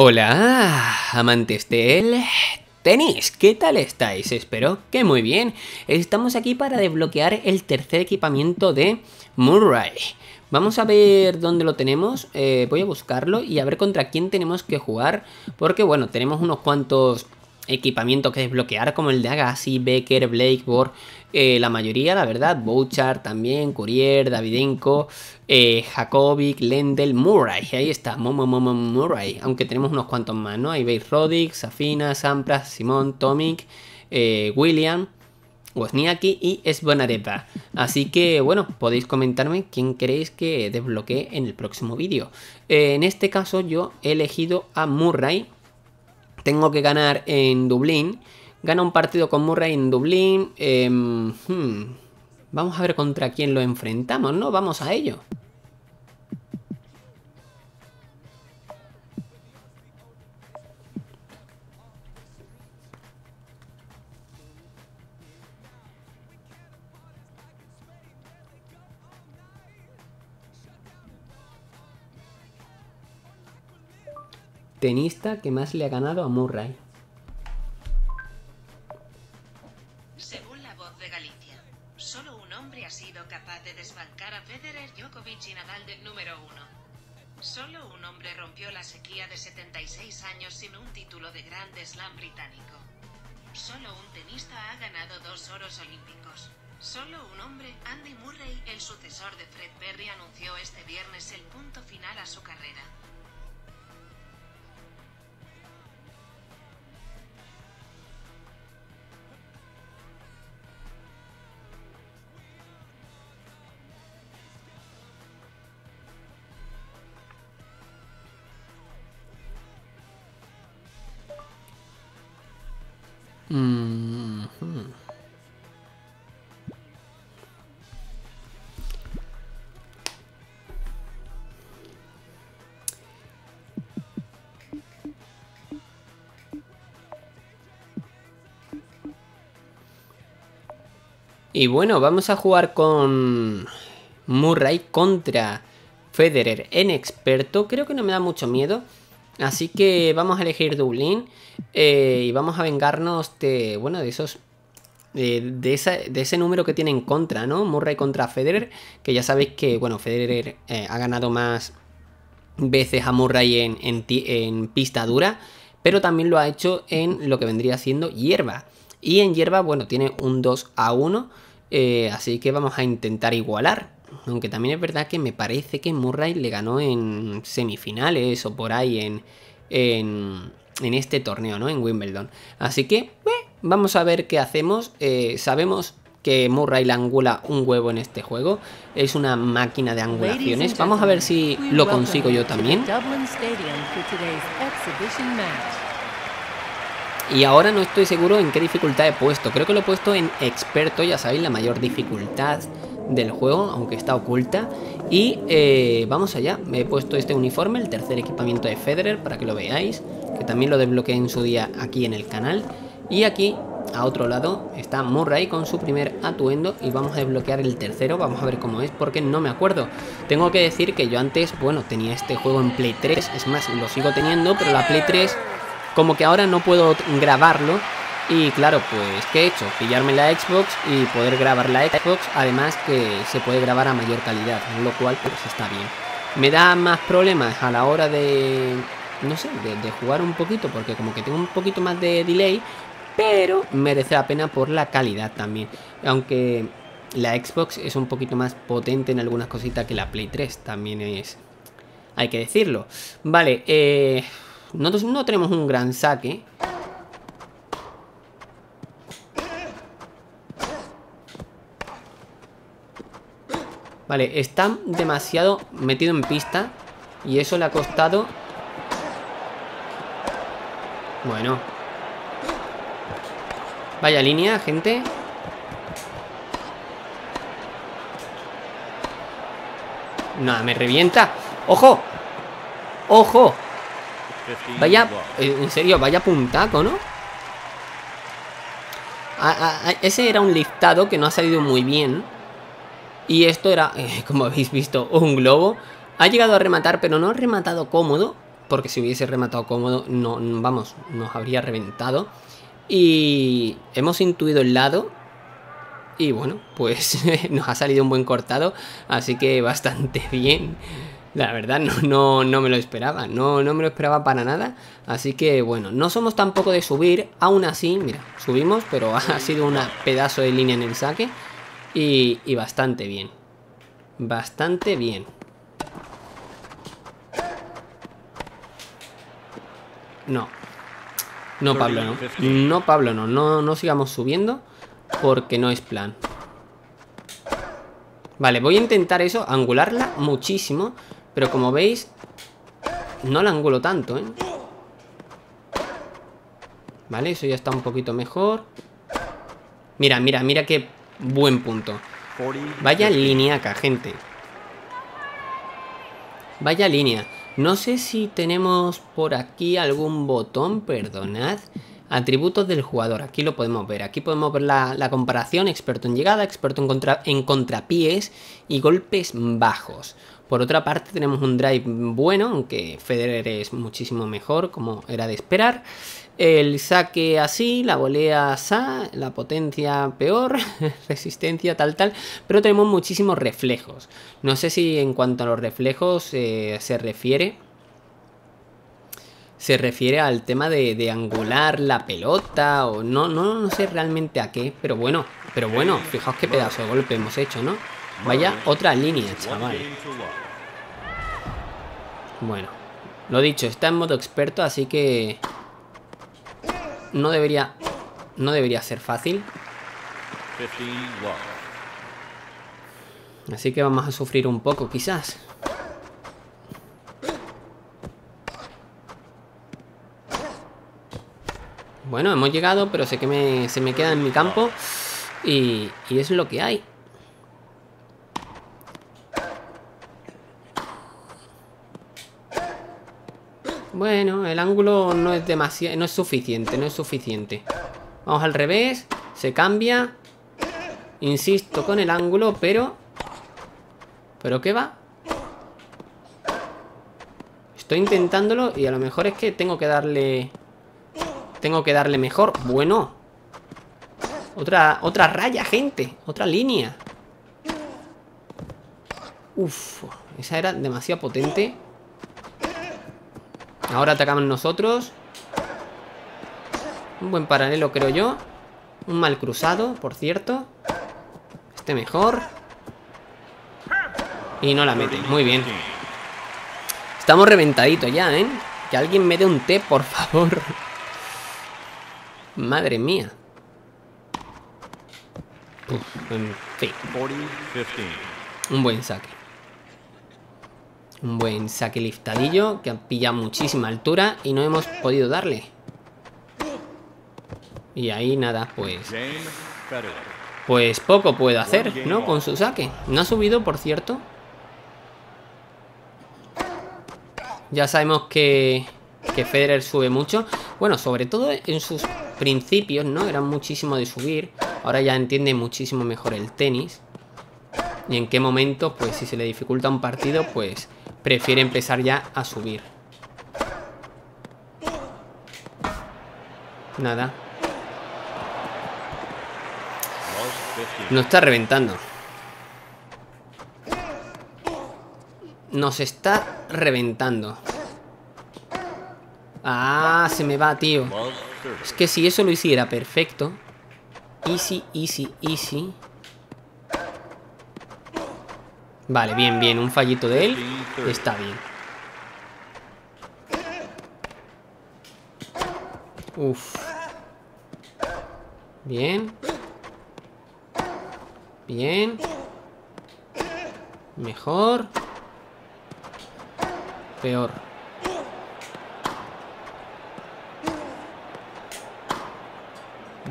Hola, amantes del tenis, ¿qué tal estáis? Espero que muy bien. Estamos aquí para desbloquear el tercer equipamiento de Murray. Vamos a ver dónde lo tenemos, eh, voy a buscarlo y a ver contra quién tenemos que jugar, porque bueno, tenemos unos cuantos equipamientos que desbloquear, como el de Agassi, Becker, Blake, Borg, eh, la mayoría, la verdad, Bouchard también, Courier, Davidenko, eh, Jakovic, Lendl, Murray, ahí está, Murray, aunque tenemos unos cuantos más, ¿no? Hay Base Roddick, Safina, Sampras, Simón, Tomic, eh, William, Wozniacki y Sbonarepa. Así que, bueno, podéis comentarme quién queréis que desbloquee en el próximo vídeo. en este caso yo he elegido a Murray, tengo que ganar en Dublín Gana un partido con Murray en Dublín. Em, hmm, vamos a ver contra quién lo enfrentamos, ¿no? Vamos a ello. Tenista que más le ha ganado a Murray. Y bueno, vamos a jugar con Murray contra Federer en experto. Creo que no me da mucho miedo. Así que vamos a elegir Dublín eh, y vamos a vengarnos de, bueno, de esos... De, ese número que tiene en contra, ¿no? Murray contra Federer, que ya sabéis que, bueno, Federer eh, ha ganado más veces a Murray en, en, pista dura, pero también lo ha hecho en lo que vendría siendo hierba. Y en hierba, bueno, tiene un 2 a 1, eh, así que vamos a intentar igualar. Aunque también es verdad que me parece que Murray le ganó en semifinales o por ahí en, este torneo, ¿no? En Wimbledon. Así que, eh, vamos a ver qué hacemos. Eh, sabemos que Murray le angula un huevo en este juego. Es una máquina de angulaciones. Vamos a ver si lo consigo yo también. Y ahora no estoy seguro en qué dificultad he puesto. Creo que lo he puesto en experto, ya sabéis, la mayor dificultad del juego, aunque está oculta. Y eh, vamos allá, me he puesto este uniforme, el tercer equipamiento de Federer, para que lo veáis, que también lo desbloqueé en su día aquí en el canal. Y aquí, a otro lado, está Murray con su primer atuendo y vamos a desbloquear el tercero, vamos a ver cómo es, porque no me acuerdo. Tengo que decir que yo antes, bueno, tenía este juego en Play 3, es más, lo sigo teniendo, pero la Play 3 como que ahora no puedo grabarlo y claro, pues, ¿qué he hecho? Pillarme la Xbox y poder grabar la Xbox, además que se puede grabar a mayor calidad, lo cual pues está bien. Me da más problemas a la hora de, no sé, de, jugar un poquito, porque como que tengo un poquito más de delay, pero merece la pena por la calidad también. Aunque la Xbox es un poquito más potente en algunas cositas que la Play 3, también es... Hay que decirlo. Vale, eh... Nosotros no tenemos un gran saque. Vale, está demasiado metido en pista Y eso le ha costado Bueno Vaya línea, gente Nada, me revienta ¡Ojo! ¡Ojo! Vaya, en serio, vaya puntaco, ¿no? ese era un liftado que no ha salido muy bien y esto era, eh, como habéis visto, un globo. Ha llegado a rematar, pero no ha rematado cómodo. Porque si hubiese rematado cómodo, no, vamos, nos habría reventado. Y hemos intuido el lado. Y bueno, pues nos ha salido un buen cortado. Así que bastante bien. La verdad, no, no, no me lo esperaba. No, no me lo esperaba para nada. Así que bueno, no somos tampoco de subir. Aún así, mira, subimos, pero ha sido un pedazo de línea en el saque. Y, y bastante bien. Bastante bien. No. No, Pablo, no. No, Pablo, no. No, no sigamos subiendo porque no es plan. Vale, voy a intentar eso, angularla muchísimo. Pero como veis, no la angulo tanto, ¿eh? Vale, eso ya está un poquito mejor. Mira, mira, mira qué buen punto. Vaya línea acá, gente. Vaya línea. No sé si tenemos por aquí algún botón, perdonad. Atributos del jugador, aquí lo podemos ver. Aquí podemos ver la, comparación, experto en llegada, experto en, contra, en contrapiés y golpes bajos. Por otra parte tenemos un drive bueno, aunque Federer es muchísimo mejor, como era de esperar. El saque así, la volea sa, la potencia peor, resistencia tal tal, pero tenemos muchísimos reflejos. No sé si en cuanto a los reflejos eh, se refiere se refiere al tema de, angular la pelota o no, no, no sé realmente a qué, pero bueno, pero bueno, fijaos qué pedazo de golpe hemos hecho, ¿no? Vaya otra línea, chaval. Bueno, lo dicho, está en modo experto, así que no debería no debería ser fácil. Así que vamos a sufrir un poco, quizás. Bueno, hemos llegado, pero sé que se me queda en mi campo. Y, y es lo que hay. Bueno, el ángulo no es demasiado, no es suficiente, no es suficiente. Vamos al revés, se cambia. Insisto con el ángulo, pero... ¿Pero qué va? Estoy intentándolo y a lo mejor es que tengo que darle... Tengo que darle mejor. Bueno. Otra, otra raya, gente. Otra línea. Uf, esa era demasiado potente. Ahora atacamos nosotros. Un buen paralelo, creo yo. Un mal cruzado, por cierto. Este mejor. Y no la mete. Muy bien. Estamos reventaditos ya, ¿eh? Que alguien me dé un té, por favor. Madre mía. en fin. Un buen saque. Un buen saque liftadillo que pilla muchísima altura y no hemos podido darle. Y ahí nada, pues... Pues poco puedo hacer, ¿no? Con su saque. No ha subido, por cierto. Ya sabemos que, que Federer sube mucho. Bueno, sobre todo en sus principios, ¿no? Era muchísimo de subir. Ahora ya entiende muchísimo mejor el tenis. Y en qué momento, pues si se le dificulta un partido, pues prefiere empezar ya a subir. Nada. Nos está reventando. Nos está reventando. Ah, se me va, tío. Es que si eso lo hiciera perfecto. Easy, easy, easy. Vale, bien, bien. Un fallito de él. Está bien. Uf. Bien. Bien. Mejor. Peor.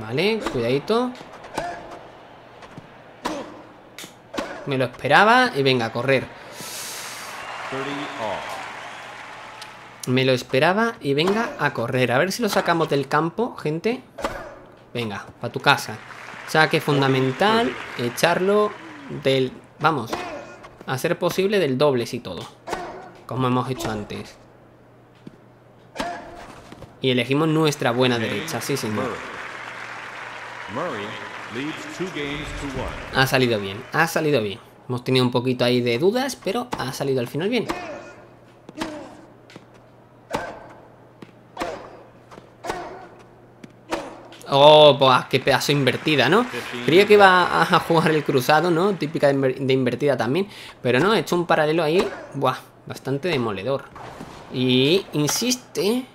Vale, cuidadito. Me lo esperaba y venga, a correr. Me lo esperaba y venga a correr. A ver si lo sacamos del campo, gente. Venga, para tu casa. Saque fundamental. Echarlo del... Vamos. A ser posible del doble y todo. Como hemos hecho antes. Y elegimos nuestra buena derecha, sí señor. Ha salido bien, ha salido bien. Hemos tenido un poquito ahí de dudas, pero ha salido al final bien. Oh, qué pedazo invertida, ¿no? Creía que iba a jugar el cruzado, ¿no? Típica de invertida también. Pero no, he hecho un paralelo ahí, buah, bastante demoledor. Y insiste.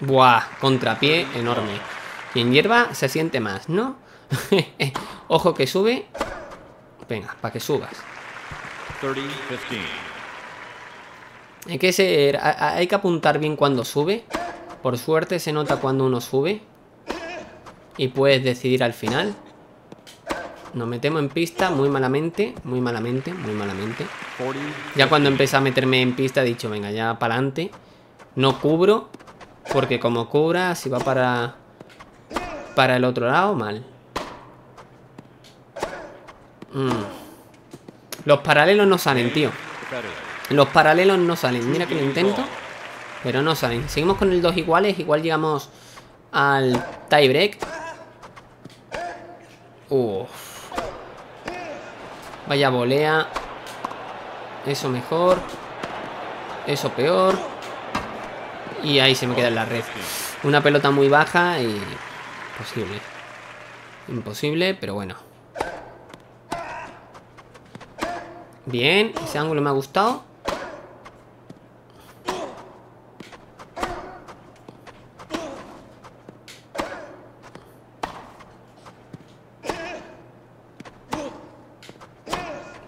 Buah, contrapié enorme. Y en hierba se siente más, ¿no? Ojo que sube. Venga, para que subas. 30, 15. Hay que ser, hay que apuntar bien cuando sube. Por suerte se nota cuando uno sube. Y puedes decidir al final. Nos metemos en pista muy malamente, muy malamente, muy malamente. Ya cuando empecé a meterme en pista he dicho, venga, ya para adelante. No cubro, porque como cubra, si va para, para el otro lado, mal. Mm. Los paralelos no salen, tío. Los paralelos no salen. Mira que lo intento. Pero no salen. Seguimos con el 2 iguales. Igual llegamos al tiebreak. Uff. Vaya volea. Eso mejor. Eso peor. Y ahí se me queda en la red. Una pelota muy baja y... Imposible. Imposible, pero bueno. Bien, ese ángulo me ha gustado.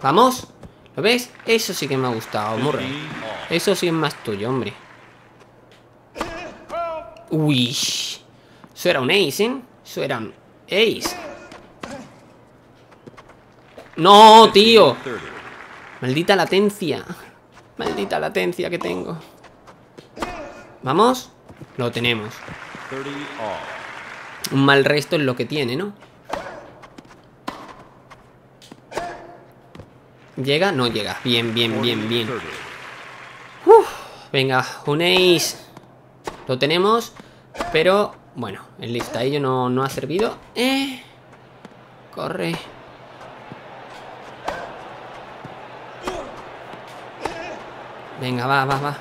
Vamos. ¿Lo ves? Eso sí que me ha gustado, Murray. Eso sí es más tuyo, hombre. Uy. Eso era un ace, ¿eh? Eso era un ace. No, tío. Maldita latencia. Maldita latencia que tengo. ¿Vamos? Lo tenemos. Un mal resto es lo que tiene, ¿no? ¿Llega? No llega. Bien, bien, bien, bien. venga, un ace. Lo tenemos. Pero, bueno, el ello no, no ha servido. Eh. Corre. Venga, va, va, va.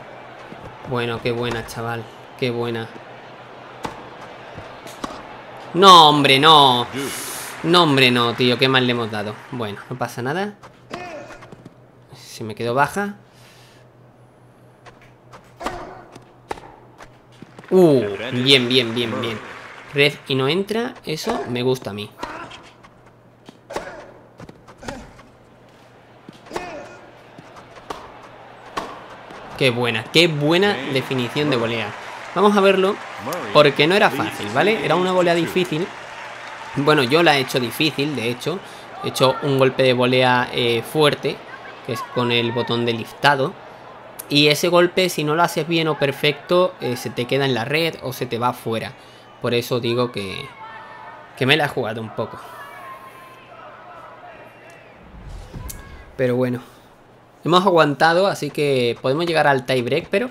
Bueno, qué buena, chaval. Qué buena. No, hombre, no. No, hombre, no, tío. Qué mal le hemos dado. Bueno, no pasa nada me quedo baja. Uh, bien, bien, bien, bien. Red y no entra, eso me gusta a mí. Qué buena, qué buena definición de volea. Vamos a verlo, porque no era fácil, ¿vale? Era una volea difícil. Bueno, yo la he hecho difícil, de hecho. He hecho un golpe de volea eh, fuerte que es con el botón de liftado. Y ese golpe, si no lo haces bien o perfecto, eh, se te queda en la red o se te va afuera. Por eso digo que, que me la he jugado un poco. Pero bueno. Hemos aguantado, así que podemos llegar al tiebreak. Pero,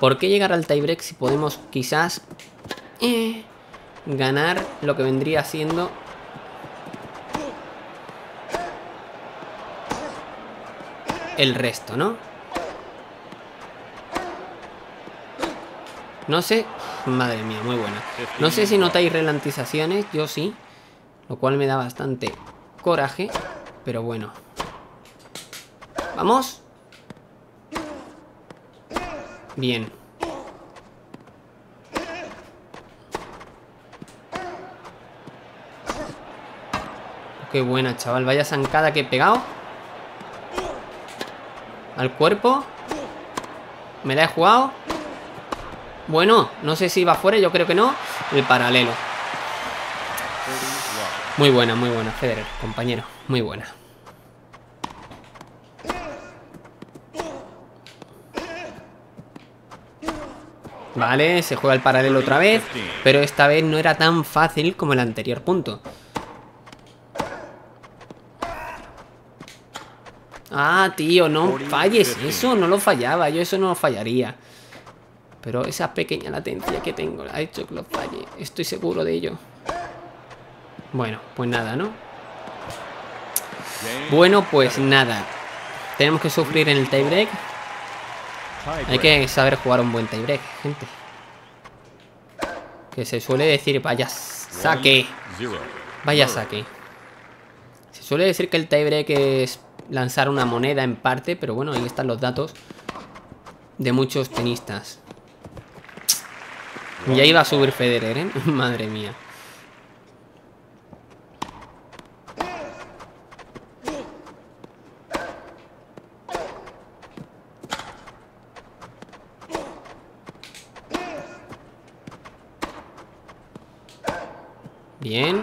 ¿por qué llegar al tiebreak si podemos quizás eh, ganar lo que vendría siendo el resto, ¿no? No sé... Madre mía, muy buena. No sé si notáis relantizaciones, yo sí. Lo cual me da bastante coraje. Pero bueno. ¿Vamos? Bien. Qué buena, chaval. Vaya zancada que he pegado. Al cuerpo. Me la he jugado. Bueno, no sé si va fuera, yo creo que no. El paralelo. Muy buena, muy buena, Federer, compañero. Muy buena. Vale, se juega el paralelo otra vez. Pero esta vez no era tan fácil como el anterior punto. Ah, tío, no falles eso, no lo fallaba, yo eso no lo fallaría. Pero esa pequeña latencia que tengo ha hecho que lo falle, estoy seguro de ello. Bueno, pues nada, ¿no? Bueno, pues nada. Tenemos que sufrir en el tiebreak. Hay que saber jugar un buen tiebreak, gente. Que se suele decir, vaya saque. Vaya saque. Se suele decir que el tiebreak es lanzar una moneda en parte, pero bueno, ahí están los datos de muchos tenistas. Ya iba a subir Federer, ¿eh? Madre mía. Bien.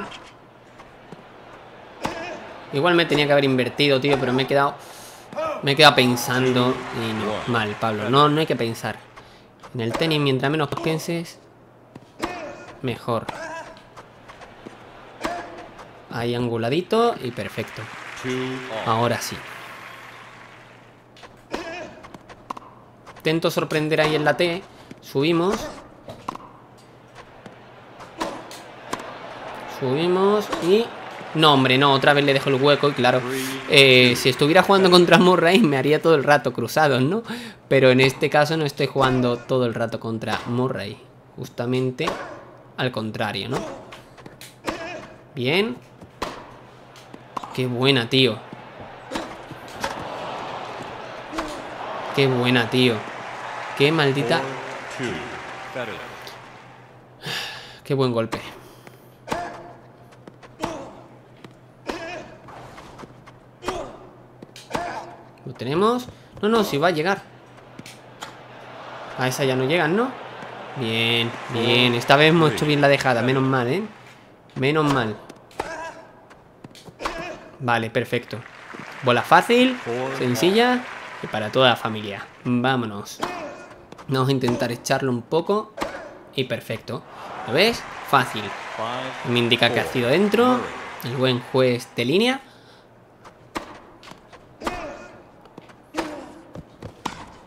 Igual me tenía que haber invertido, tío, pero me he quedado... Me he quedado pensando y no, mal, Pablo. No, no hay que pensar. En el tenis, mientras menos pienses, mejor. Ahí anguladito y perfecto. Ahora sí. Intento sorprender ahí en la T. Subimos. Subimos y... No, hombre, no, otra vez le dejo el hueco y claro, eh, si estuviera jugando contra Murray me haría todo el rato cruzados, ¿no? Pero en este caso no estoy jugando todo el rato contra Murray, justamente al contrario, ¿no? Bien. Qué buena, tío. Qué buena, tío. Qué maldita... Qué buen golpe. ¿Lo tenemos? No, no, si va a llegar. A esa ya no llegan, ¿no? Bien, bien. Esta vez hemos hecho bien la dejada. Menos mal, ¿eh? Menos mal. Vale, perfecto. Bola fácil, sencilla y para toda la familia. Vámonos. Vamos a intentar echarlo un poco. Y perfecto. ¿Lo ves? Fácil. Me indica que ha sido dentro. El buen juez de línea.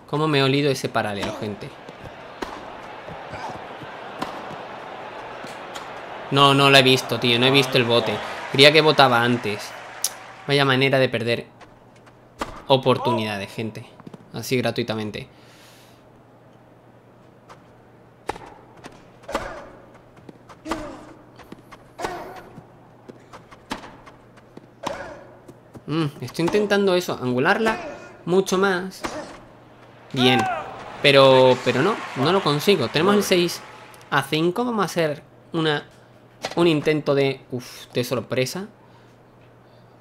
¿Cómo me he olido ese paralelo, gente? No, no lo he visto, tío. No he visto el bote. Creía que votaba antes. Vaya manera de perder oportunidades, gente. Así gratuitamente. Mm, estoy intentando eso, angularla mucho más. Bien. Pero, pero no, no lo consigo. Tenemos el 6 a 5. Vamos a hacer una, un intento de, uf, de sorpresa.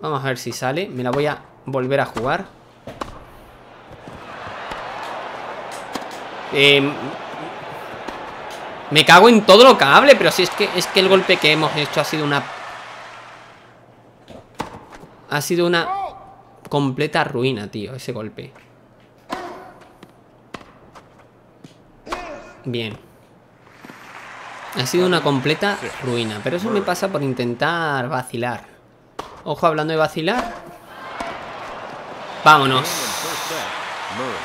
Vamos a ver si sale. Me la voy a volver a jugar. Eh, me cago en todo lo que hable, pero si es que es que el golpe que hemos hecho ha sido una... Ha sido una completa ruina, tío, ese golpe. Bien. Ha sido una completa ruina. Pero eso me pasa por intentar vacilar. Ojo, hablando de vacilar. Vámonos.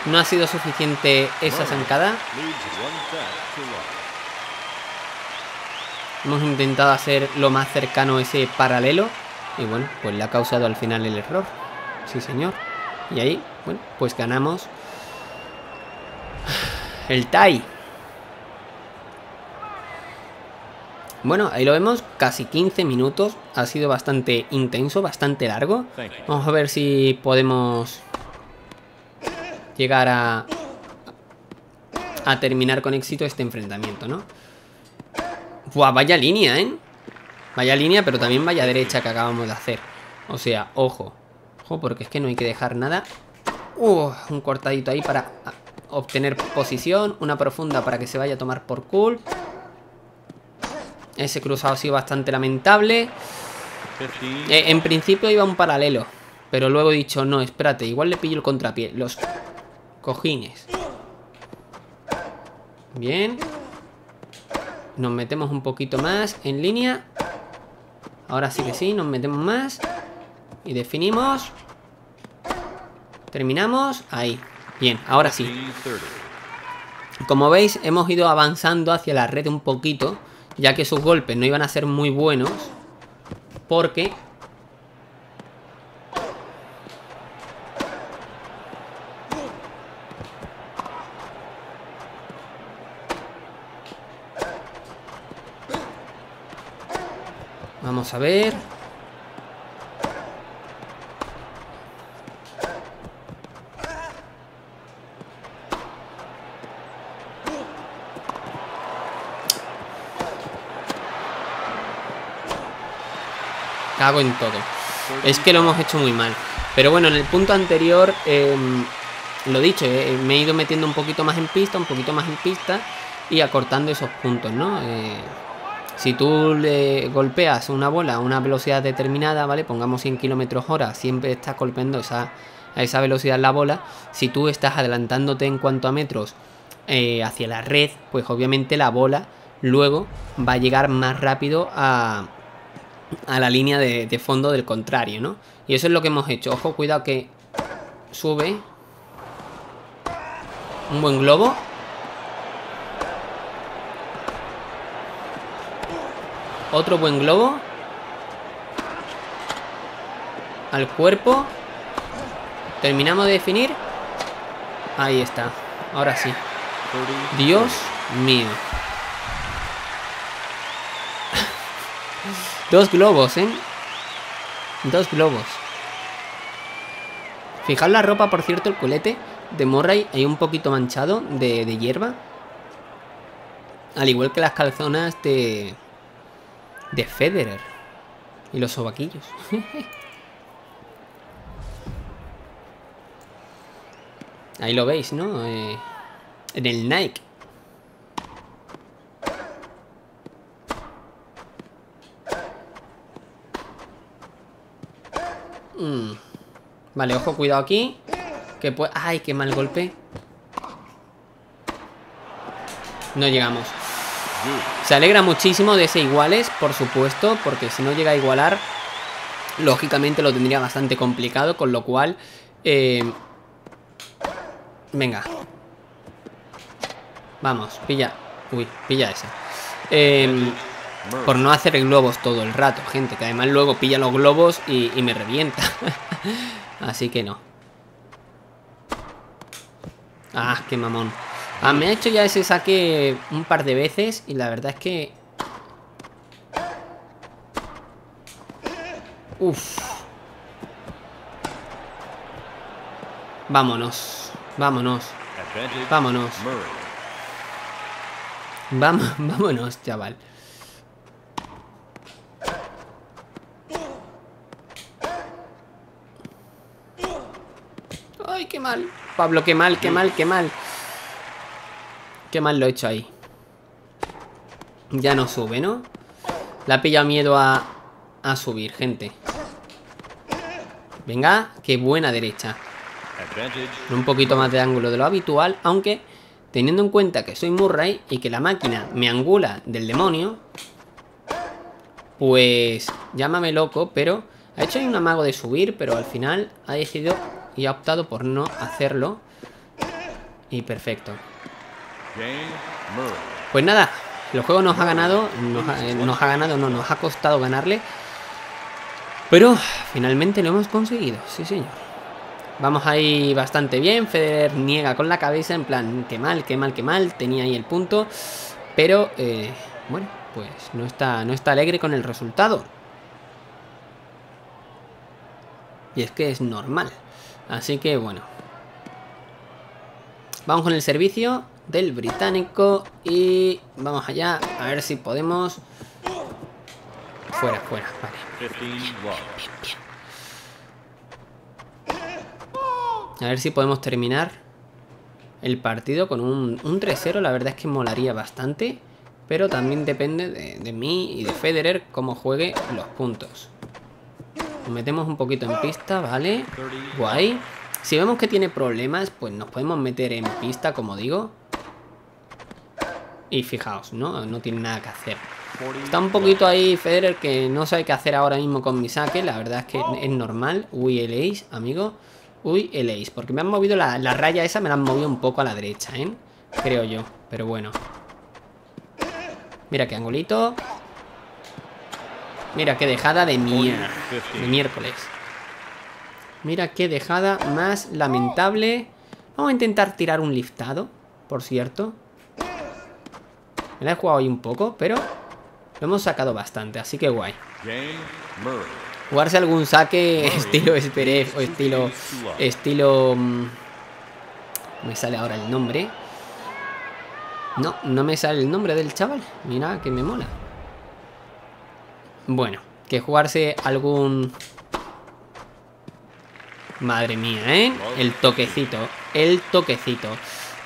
No ha sido suficiente esa zancada. Hemos intentado hacer lo más cercano ese paralelo. Y bueno, pues le ha causado al final el error. Sí, señor. Y ahí, bueno, pues ganamos el tie. Bueno, ahí lo vemos, casi 15 minutos. Ha sido bastante intenso, bastante largo. Vamos a ver si podemos llegar a, a terminar con éxito este enfrentamiento, ¿no? Buah, vaya línea, ¿eh? Vaya línea, pero también vaya derecha que acabamos de hacer. O sea, ojo. Ojo, porque es que no hay que dejar nada. Uh, un cortadito ahí para obtener posición. Una profunda para que se vaya a tomar por cool. Ese cruzado ha sido bastante lamentable. Eh, en principio iba un paralelo. Pero luego he dicho, no, espérate, igual le pillo el contrapié. Los cojines. Bien. Nos metemos un poquito más en línea. Ahora sí que sí, nos metemos más. Y definimos. Terminamos. Ahí. Bien, ahora sí. Como veis, hemos ido avanzando hacia la red un poquito, ya que sus golpes no iban a ser muy buenos, porque... Vamos a ver... Cago en todo. Es que lo hemos hecho muy mal. Pero bueno, en el punto anterior, em, lo dicho, eh, me he ido metiendo un poquito más en pista, un poquito más en pista y acortando esos puntos, ¿no? Eh, si tú le golpeas una bola a una velocidad determinada, ¿vale? Pongamos 100 km hora, siempre estás golpeando esa, a esa velocidad la bola. Si tú estás adelantándote en cuanto a metros eh, hacia la red, pues obviamente la bola luego va a llegar más rápido a, a la línea de, fondo del contrario, ¿no? Y eso es lo que hemos hecho. Ojo, cuidado que sube. Un buen globo. Otro buen globo. Al cuerpo. Terminamos de definir. Ahí está. Ahora sí. Dios mío. Dos globos, ¿eh? Dos globos. Fijad la ropa, por cierto, el culete de Morray hay un poquito manchado de, de hierba. Al igual que las calzonas de... De Federer. Y los sobaquillos. Ahí lo veis, ¿no? Eh, en el Nike. Vale, ojo, cuidado aquí. Que puede... ¡Ay, qué mal golpe! No llegamos. Se alegra muchísimo de ser iguales, por supuesto, porque si no llega a igualar, lógicamente lo tendría bastante complicado, con lo cual... Eh... Venga. Vamos, pilla. Uy, pilla esa. Eh... Por no hacer globos todo el rato, gente. Que además luego pilla los globos y, me revienta. Así que no. Ah, qué mamón. Ah, me ha hecho ya ese saque un par de veces y la verdad es que... Uf. Vámonos. Vámonos. Vámonos. Vamos, vámonos, chaval. qué mal. Pablo, qué mal, qué mal, qué mal. Qué mal lo he hecho ahí. Ya no sube, ¿no? Le ha pillado miedo a, a subir, gente. Venga, qué buena derecha. Un poquito más de ángulo de lo habitual, aunque teniendo en cuenta que soy Murray y que la máquina me angula del demonio, pues llámame loco, pero ha hecho ahí un amago de subir, pero al final ha decidido y ha optado por no hacerlo. Y perfecto. Pues nada, el juego nos ha ganado, nos ha, nos ha ganado, no, nos ha costado ganarle. Pero finalmente lo hemos conseguido, sí señor. Vamos ahí bastante bien. Federer niega con la cabeza en plan, qué mal, qué mal, qué mal. Tenía ahí el punto. Pero, eh, bueno, pues no está, no está alegre con el resultado. Y es que es normal. Así que bueno. Vamos con el servicio del británico y vamos allá a ver si podemos... Fuera, fuera, vale. A ver si podemos terminar el partido con un, un 3-0. La verdad es que molaría bastante. Pero también depende de, de mí y de Federer cómo juegue los puntos. Nos metemos un poquito en pista, ¿vale? Guay. Si vemos que tiene problemas, pues nos podemos meter en pista, como digo. Y fijaos, ¿no? No tiene nada que hacer. Está un poquito ahí Federer que no sabe qué hacer ahora mismo con mi saque. La verdad es que es normal. Uy, el ace, amigo. Uy, el ace. Porque me han movido la, la raya esa, me la han movido un poco a la derecha, ¿eh? Creo yo. Pero bueno. Mira qué angulito. Mira qué dejada de miércoles. Mira qué dejada más lamentable. Vamos a intentar tirar un liftado, por cierto. Me la he jugado hoy un poco, pero lo hemos sacado bastante, así que guay. Jugarse algún saque estilo Esperef o estilo... Estilo... Mm, me sale ahora el nombre. No, no me sale el nombre del chaval. Mira que me mola. Bueno, que jugarse algún... Madre mía, ¿eh? El toquecito, el toquecito.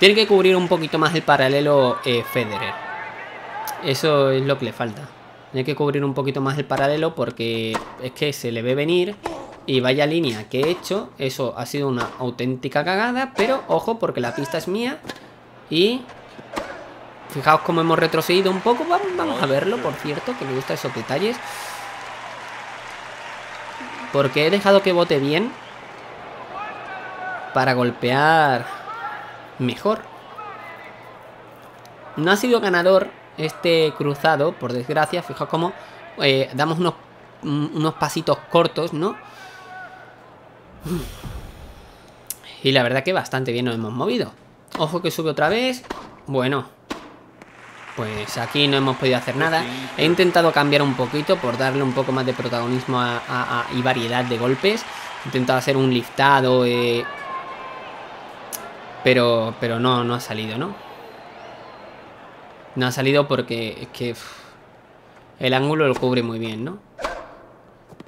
Tiene que cubrir un poquito más el paralelo eh, Federer. Eso es lo que le falta. Tiene que cubrir un poquito más el paralelo porque es que se le ve venir y vaya línea que he hecho. Eso ha sido una auténtica cagada, pero ojo porque la pista es mía y Fijaos cómo hemos retrocedido un poco. Vamos a verlo, por cierto, que me gustan esos detalles. Porque he dejado que bote bien. Para golpear mejor. No ha sido ganador este cruzado, por desgracia. Fijaos cómo eh, damos unos, unos pasitos cortos, ¿no? Y la verdad que bastante bien nos hemos movido. Ojo que sube otra vez. Bueno, pues aquí no hemos podido hacer nada. He intentado cambiar un poquito por darle un poco más de protagonismo y variedad de golpes. He intentado hacer un liftado, eh, pero, pero no, no ha salido, ¿no? No ha salido porque es que el ángulo lo cubre muy bien, ¿no?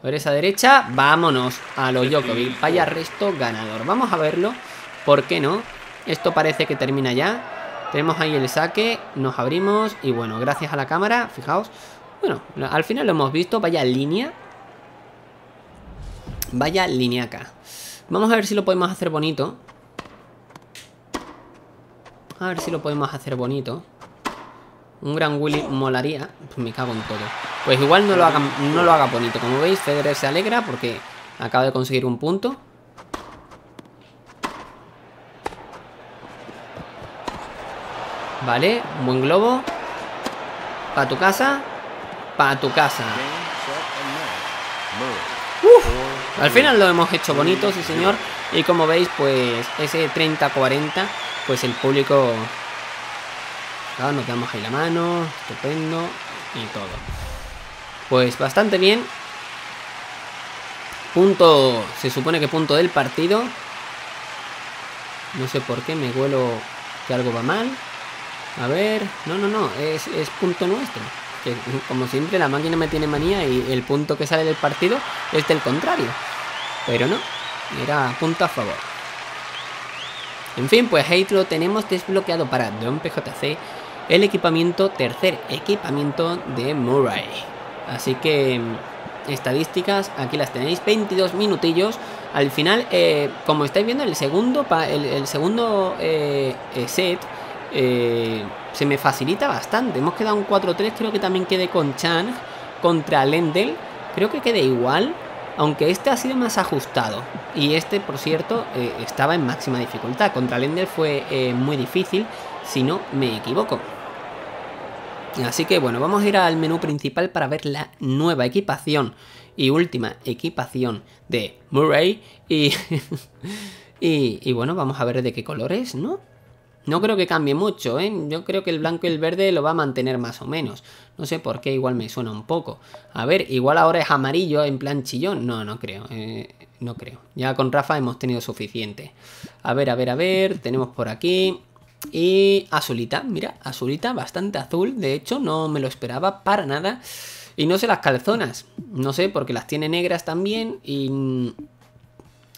Ver esa derecha, vámonos a lo Djokovic. Vaya resto ganador. Vamos a verlo, ¿por qué no? Esto parece que termina ya. Tenemos ahí el saque, nos abrimos y bueno, gracias a la cámara, fijaos. Bueno, al final lo hemos visto, vaya línea. Vaya línea acá. Vamos a ver si lo podemos hacer bonito. A ver si lo podemos hacer bonito. Un gran Willy molaría. Pues me cago en todo. Pues igual no lo, haga, no lo haga bonito. Como veis, Federer se alegra porque acaba de conseguir un punto. Vale, buen globo. Para tu casa. Para tu casa. al final lo hemos hecho bonito, sí señor. Y como veis, pues ese 30-40, pues el público... nos damos ahí la mano, estupendo y todo. Pues bastante bien. Punto, se supone que punto del partido. No sé por qué, me huelo que algo va mal. A ver, no, no, no, es, punto nuestro. Como siempre la máquina me tiene manía y el punto que sale del partido es del contrario. Pero no, era punto a favor. En fin, pues ahí lo tenemos desbloqueado para Don PJC el equipamiento, tercer equipamiento de Murray. Así que estadísticas, aquí las tenéis, 22 minutillos. Al final, eh, como estáis viendo, el segundo, el, segundo eh, set eh, se me facilita bastante. Hemos quedado un 4-3, creo que también quede con Chang contra Lendl. Creo que quede igual, aunque este ha sido más ajustado. Y este, por cierto, eh, estaba en máxima dificultad. Contra Lendl fue eh, muy difícil, si no me equivoco. Así que bueno, vamos a ir al menú principal para ver la nueva equipación y última equipación de Murray. Y, y bueno, vamos a ver de qué colores, ¿no? No creo que cambie mucho, ¿eh? Yo creo que el blanco y el verde lo va a mantener más o menos. No sé por qué, igual me suena un poco. A ver, igual ahora es amarillo en plan chillón. No, no creo. Eh, no creo. Ya con Rafa hemos tenido suficiente. A ver, a ver, a ver. Tenemos por aquí. Y azulita, mira, azulita, bastante azul. De hecho, no me lo esperaba para nada. Y no sé las calzonas. No sé, porque las tiene negras también. Y,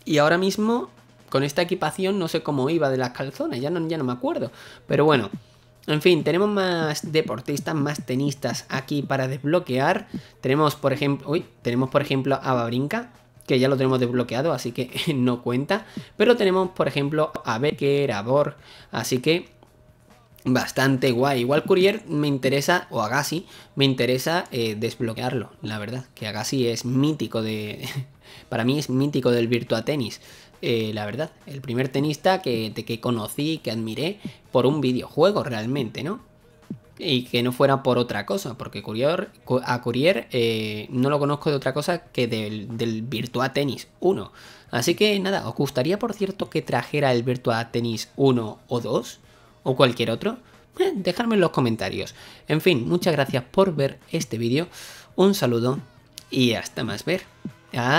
y ahora mismo con esta equipación no sé cómo iba de las calzones, ya no, ya no me acuerdo. Pero bueno, en fin, tenemos más deportistas, más tenistas aquí para desbloquear. Tenemos, por ejemplo, uy, tenemos por ejemplo a Babrinka, que ya lo tenemos desbloqueado, así que no cuenta. Pero tenemos, por ejemplo, a Becker, a Borg, así que bastante guay. Igual Courier me interesa, o Agassi, me interesa eh, desbloquearlo, la verdad. Que Agassi es mítico de, para mí es mítico del Virtua Tennis. Eh, la verdad, el primer tenista que, que conocí, que admiré por un videojuego realmente, ¿no? Y que no fuera por otra cosa, porque Courier, a Courier eh, no lo conozco de otra cosa que del, Virtua Tennis 1. Así que nada, ¿os gustaría por cierto que trajera el Virtua Tennis 1 o 2? ¿O cualquier otro? Eh, dejadme en los comentarios. En fin, muchas gracias por ver este vídeo. Un saludo y hasta más ver. Adiós.